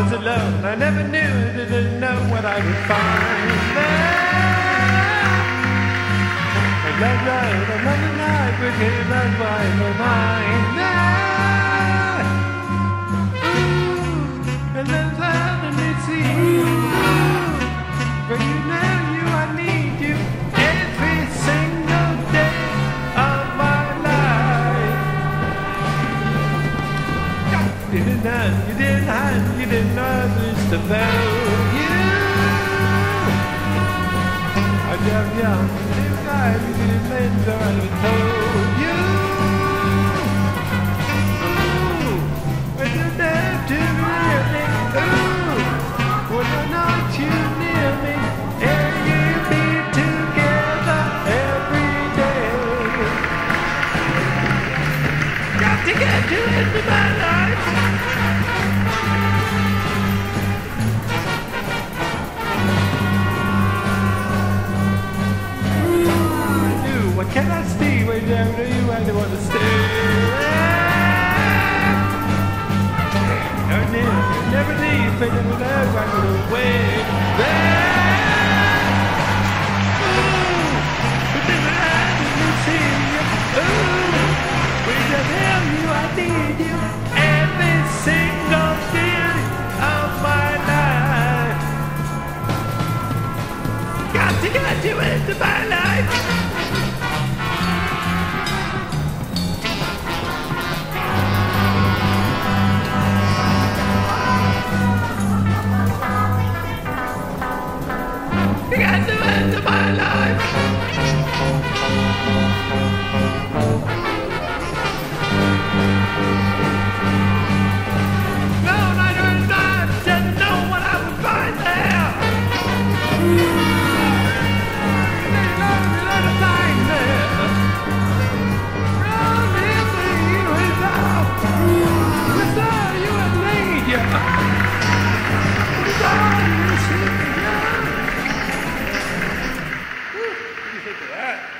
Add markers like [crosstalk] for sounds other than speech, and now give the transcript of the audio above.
Was it love? I never knew, didn't know what I would find there. And love, love, another night, wicked love, why my mind there. Ooh, and then suddenly see you. But you know you, I need you every single day of my life. You didn't have, you didn't have, this about you. I just young, you guys, you didn't lend or I was told you. Ooh, when you left to really, ooh, when I not you near me, and you be together every day. Got to get you into my life. Can I stay way down? Do you really want to stay? No, never, never leave, but never love, I'm gonna wait. Need you every single day of my life. Got to get you into my life. [laughs] I got the Yeah.